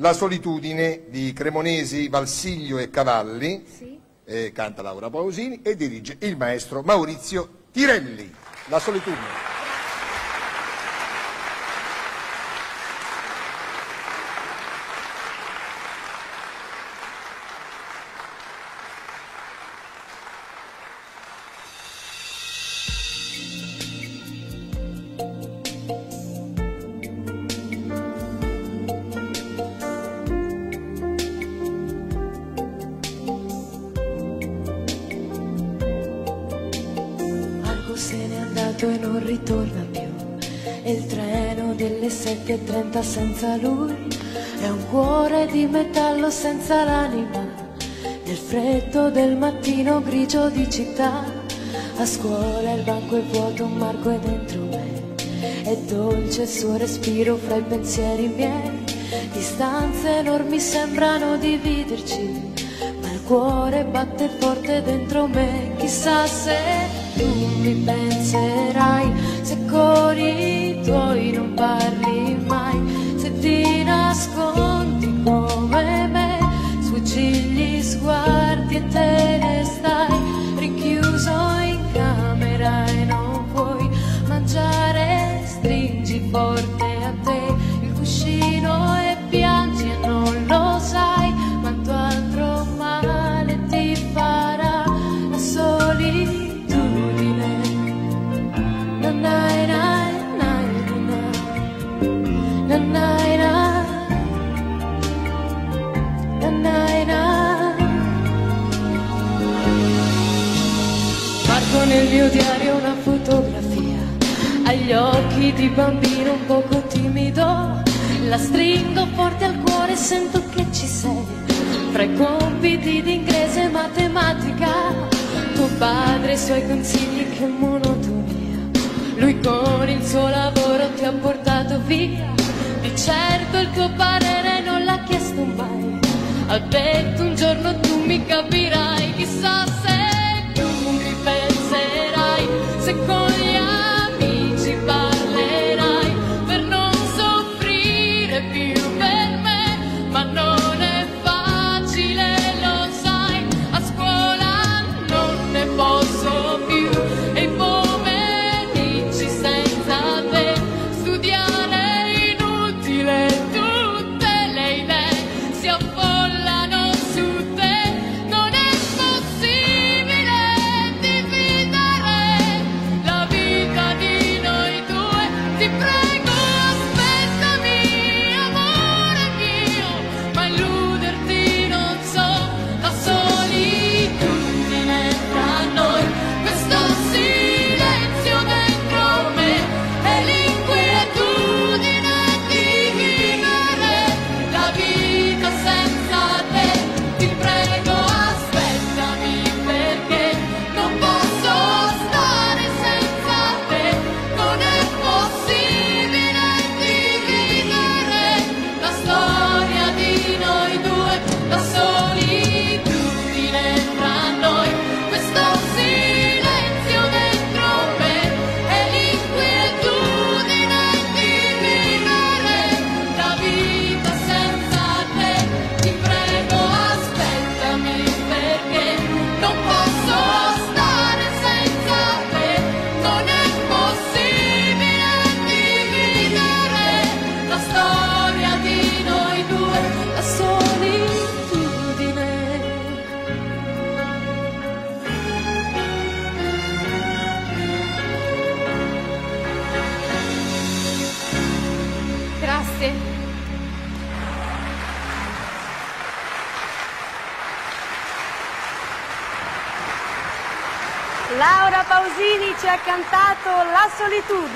La solitudine di Cremonesi, Valsiglio e Cavalli, Sì. eh, canta Laura Pausini e dirige il maestro Maurizio Tirelli. La solitudine. Andato e non ritorna più. Il treno delle 7.30 senza lui è un cuore di metallo senza l'anima. Nel freddo del mattino grigio di città, a scuola il banco è vuoto, un Marco è dentro me. È dolce il suo respiro fra i pensieri miei. Distanze enormi sembrano dividerci, cuore batte forte dentro me. Chissà se tu mi penserai, se con i tuoi non parli mai, se ti nascondi come me, sfuggi gli sguardi e te ne mio diario una fotografia. Agli occhi di bambino un poco timido la stringo forte al cuore sento che ci sei. Fra i compiti di inglese e matematica tuo padre e i suoi consigli che monotonia. Lui con il suo lavoro ti ha portato via. Di certo il tuo parere non l'ha chiesto mai. Ha music Laura Pausini ci ha cantato La solitudine.